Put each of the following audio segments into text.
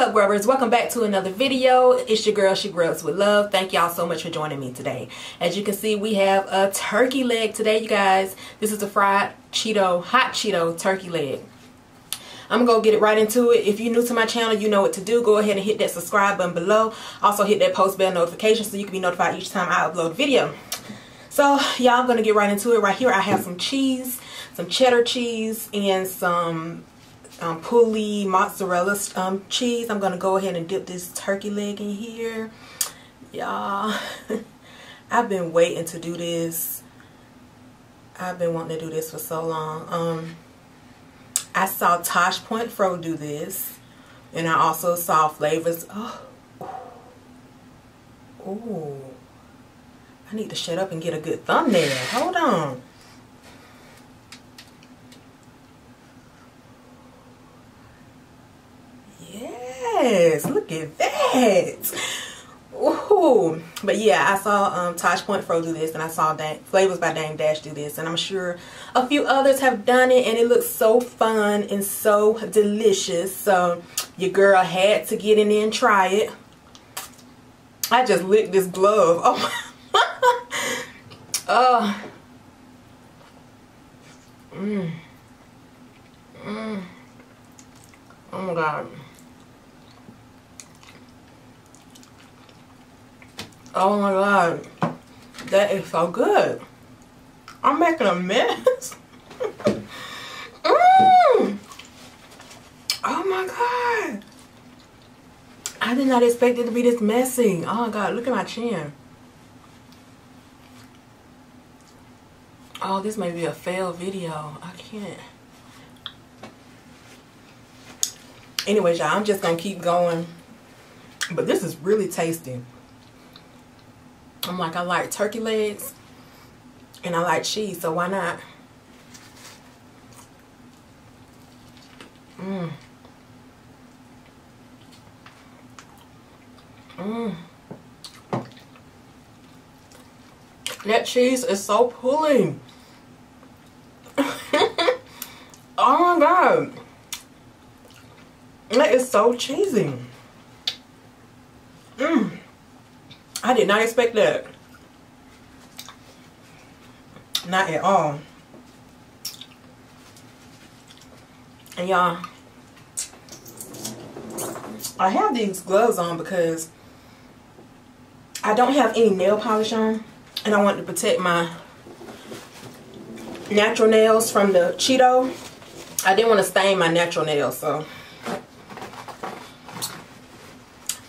up grubbers welcome back to another video it's your girl She Grubbs with Love thank y'all so much for joining me today as you can see we have a turkey leg today you guys this is a fried cheeto hot cheeto turkey leg I'm gonna go get it right into it. If you're new to my channel, you know what to do. Go ahead and hit that subscribe button below. Also hit that post bell notification so you can be notified each time I upload a video. So y'all, I'm gonna get right into it. Right here I have some cheese, some cheddar cheese, and some um, pulley mozzarella um, cheese. I'm going to go ahead and dip this turkey leg in here. Y'all, I've been waiting to do this. I've been wanting to do this for so long. Um, I saw Tosh Point Fro do this. And I also saw Flavors. Oh. Ooh. I need to shut up and get a good thumbnail. Hold on. At that. Ooh. But yeah, I saw um, Tosh Point Fro do this and I saw that Flavors by Dame Dash do this and I'm sure a few others have done it and it looks so fun and so delicious. So your girl had to get in there and try it. I just licked this glove. Oh, oh. Mmm. Mmm. Oh my god. Oh my god. That is so good. I'm making a mess. mm. Oh my god. I did not expect it to be this messy. Oh my god, look at my chin. Oh, this may be a fail video. I can't. Anyways, y'all, I'm just going to keep going. But this is really tasty. I'm like, I like turkey legs and I like cheese, so why not? Mmm. Mmm. That cheese is so pulling. oh my god. That is so cheesy. Mmm. I did not expect that. Not at all. And y'all, I have these gloves on because I don't have any nail polish on. And I want to protect my natural nails from the Cheeto. I didn't want to stain my natural nails, so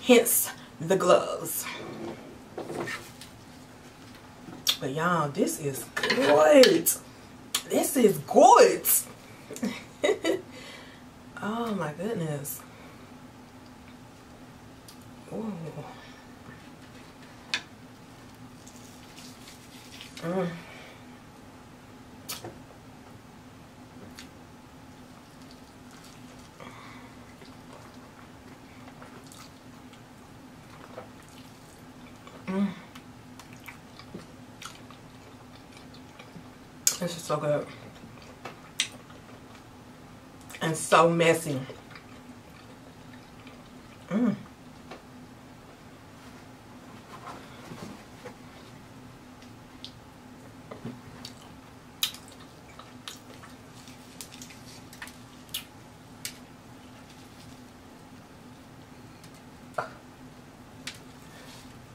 hence the gloves. But y'all, this is good. This is good. oh my goodness. Ooh. Mm. Mm. This is so good. And so messy. Mmm.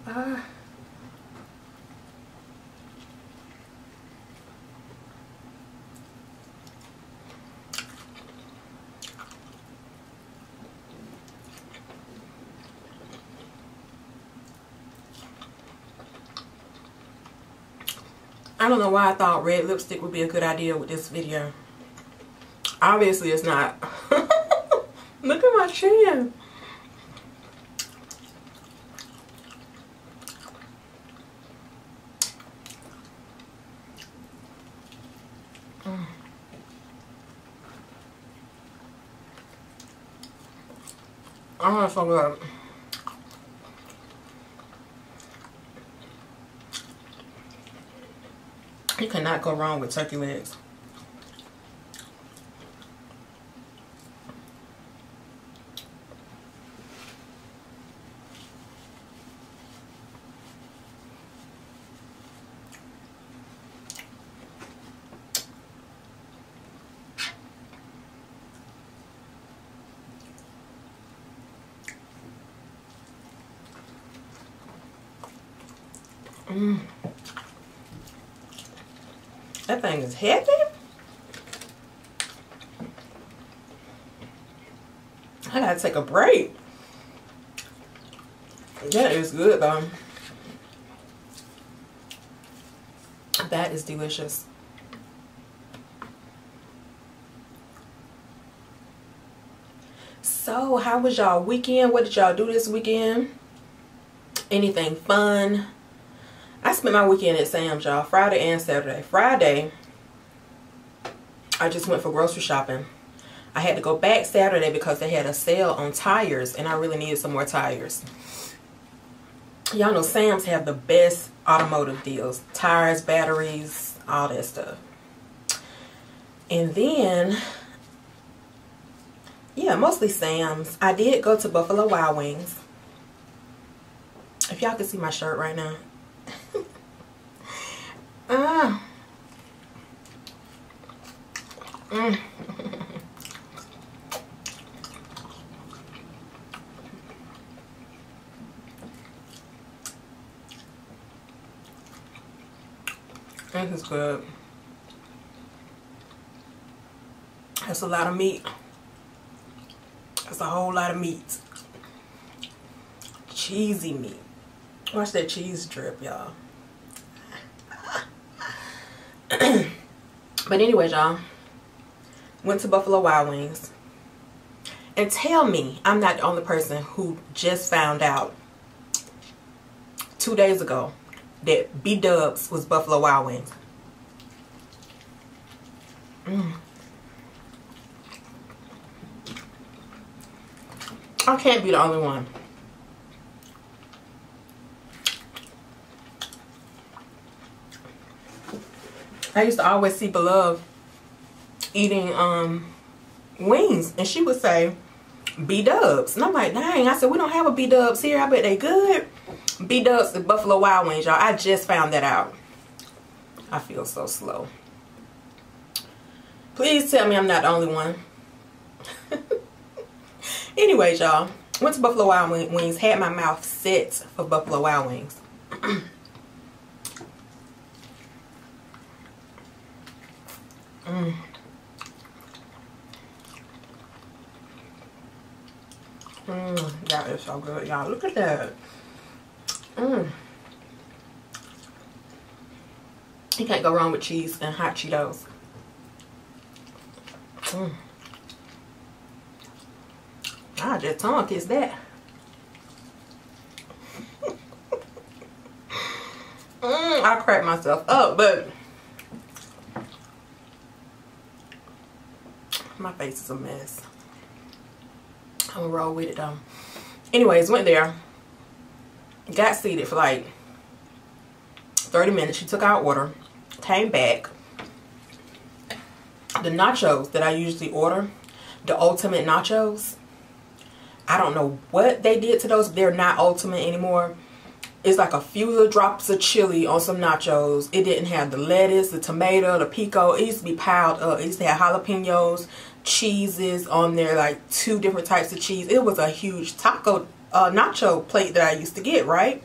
Ah. I don't know why I thought red lipstick would be a good idea with this video. Obviously it's not. Look at my chin. Mm. Oh, so good. You cannot go wrong with turkey legs. Mmm. That thing is heavy. I gotta take a break. That is good though. That is delicious. So, how was y'all weekend? What did y'all do this weekend? Anything fun? I spent my weekend at Sam's, y'all. Friday and Saturday. Friday, I just went for grocery shopping. I had to go back Saturday because they had a sale on tires and I really needed some more tires. Y'all know Sam's have the best automotive deals. Tires, batteries, all that stuff. And then yeah, mostly Sam's. I did go to Buffalo Wild Wings. If y'all can see my shirt right now. ah. Mm. Is good. That's a lot of meat. That's a whole lot of meat. Cheesy meat. Watch that cheese drip, y'all. but anyways, y'all. Went to Buffalo Wild Wings. And tell me I'm not the only person who just found out two days ago that B-Dubs was Buffalo Wild Wings. Mm. I can't be the only one. I used to always see Bloves eating um, wings. And she would say, B-Dubs. And I'm like, dang. I said, we don't have a B-Dubs here. I bet they good. B-Dubs the Buffalo Wild Wings, y'all. I just found that out. I feel so slow. Please tell me I'm not the only one. Anyways, y'all. Went to Buffalo Wild Wings. Had my mouth set for Buffalo Wild Wings. mm. Mmm, that is so good, y'all. Look at that. Mmm. You can't go wrong with cheese and hot Cheetos. Mmm. I just tongue kiss that. mm, I crack myself up, but my face is a mess. I'm gonna roll with it though. Anyways, went there. Got seated for like 30 minutes. She took our order. Came back. The nachos that I usually order, the ultimate nachos, I don't know what they did to those. They're not ultimate anymore. It's like a few little drops of chili on some nachos. It didn't have the lettuce, the tomato, the pico. It used to be piled up. It used to have jalapenos, cheeses on there, like two different types of cheese. It was a huge taco uh, nacho plate that I used to get, right?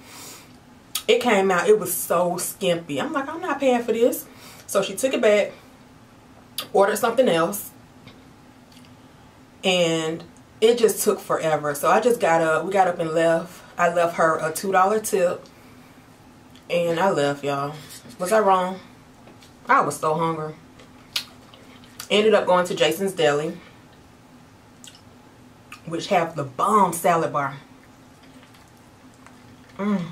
It came out. It was so skimpy. I'm like, I'm not paying for this. So she took it back, ordered something else, and it just took forever. So I just got up. We got up and left. I left her a $2 tip. And I left, y'all. Was I wrong? I was so hungry. Ended up going to Jason's Deli. Which have the bomb salad bar. Mmm.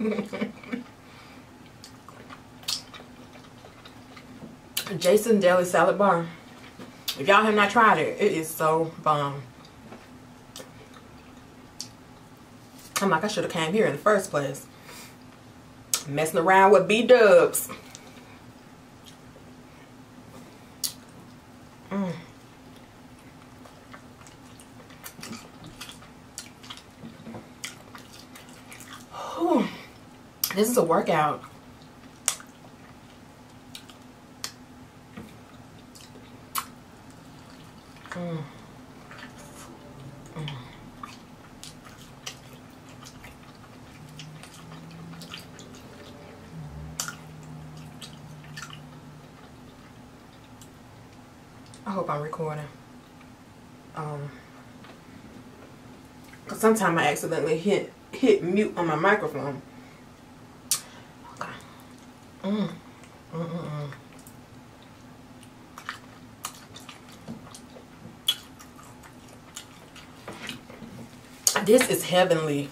Jason Deli Salad Bar. If y'all have not tried it, it is so bomb. I'm like, I should have came here in the first place. Messing around with B-dubs. This is a workout. Mm. Mm. I hope I'm recording. Um, cause sometimes I accidentally hit hit mute on my microphone. Okay. Mm. Mm -mm -mm. This is heavenly.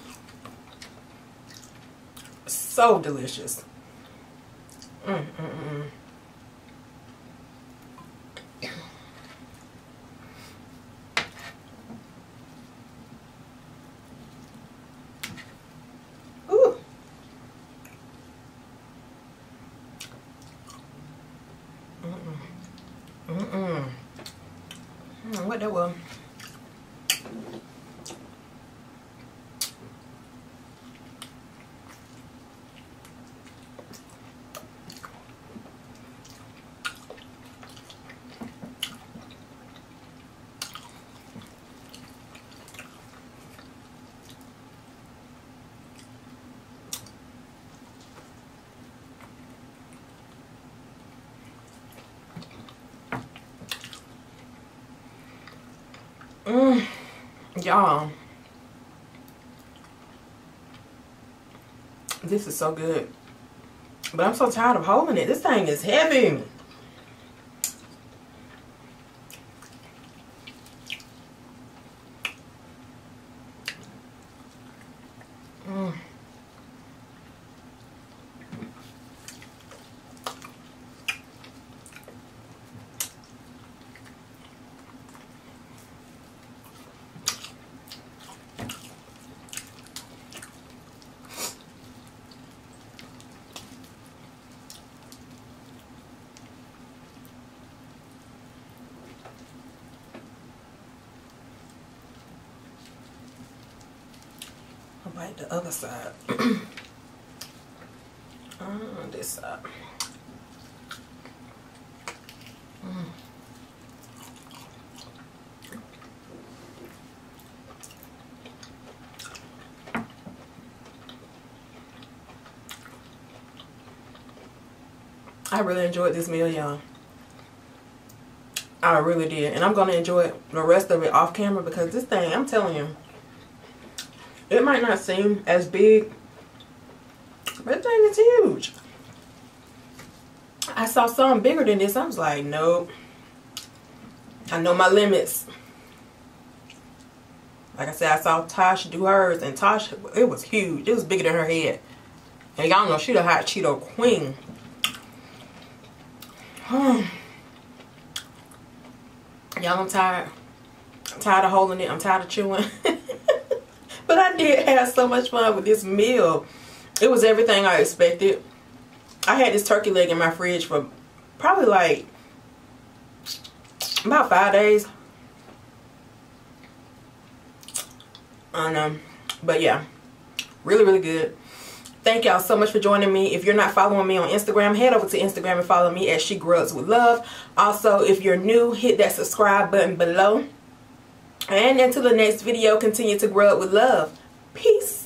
So delicious. Mm, mm, mm. Ooh. Mm-mm. Mm-mm. Mm, what that was? Um, Mm, y'all. This is so good. But I'm so tired of holding it. This thing is heavy. Mm. I'll the other side. on this side. Mm. I really enjoyed this meal, y'all. I really did. And I'm going to enjoy the rest of it off camera because this thing, I'm telling you, might not seem as big, but thing is huge. I saw something bigger than this. I was like, nope. I know my limits. Like I said, I saw Tosh do hers, and Tosh, it was huge. It was bigger than her head. And y'all know she the hot Cheeto queen. y'all, I'm tired. I'm tired of holding it. I'm tired of chewing. but I did have so much fun with this meal. It was everything I expected. I had this turkey leg in my fridge for probably like about five days. And, um, but yeah, really, really good. Thank y'all so much for joining me. If you're not following me on Instagram, head over to Instagram and follow me at She Grubbs with Love. Also, if you're new, hit that subscribe button below. And until the next video, continue to grow up with love. Peace.